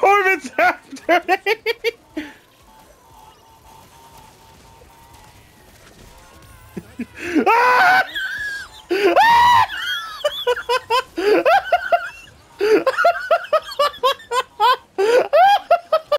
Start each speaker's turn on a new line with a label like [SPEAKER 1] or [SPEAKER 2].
[SPEAKER 1] Horvitz after me! ah! Ah!